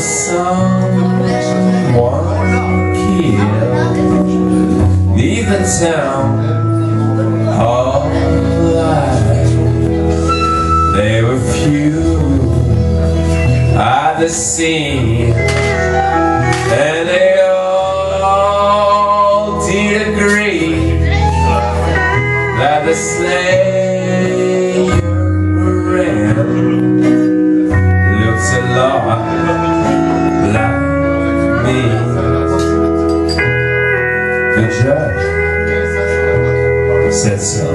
someone killed Neath the town of life There were few at the scene And they all did agree That the slayer me The judge said so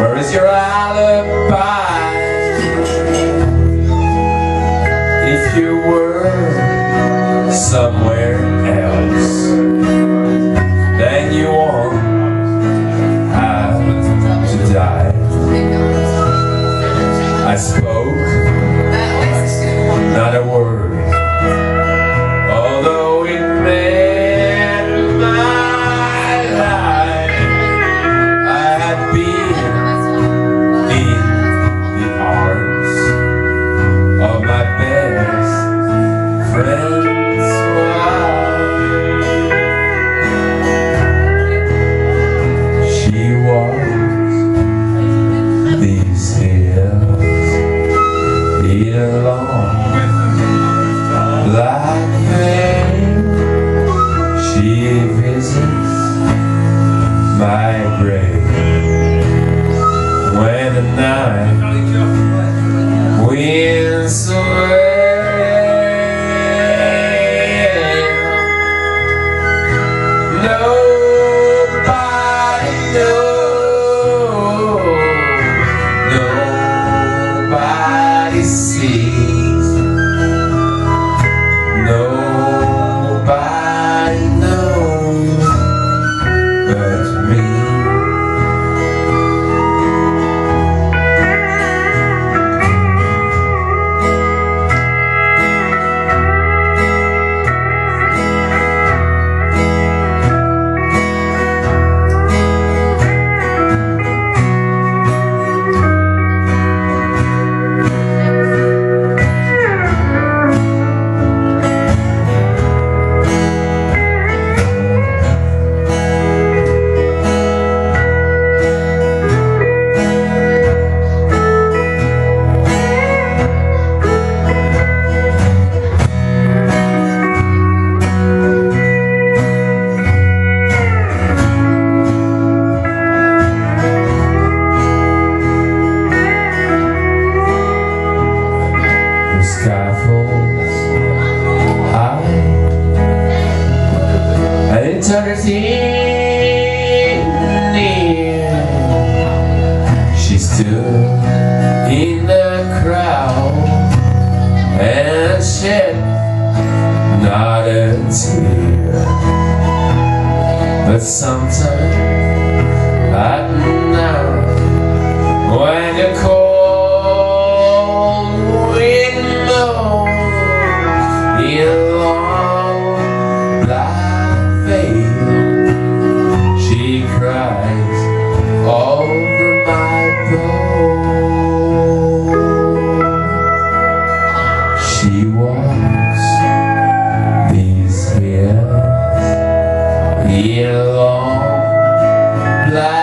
Where is your alibi? She visits my grave. When the night eternity near. She stood in the crowd and shed not a tear. But sometime at long black